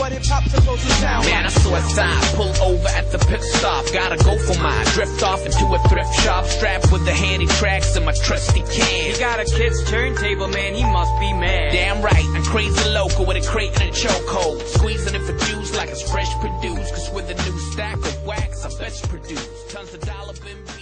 what if supposed sound Man, I saw a sign, pull over at the pit stop. Gotta go for mine. Drift off into a thrift shop, strapped with the handy tracks and my trusty can. He got a kid's turntable, man, he must be mad. Damn right, I'm crazy local with a crate and a chokehold. Squeezing it for juice like it's fresh produced. Cause with a new stack of wax, I best produce tons of dollar dollars.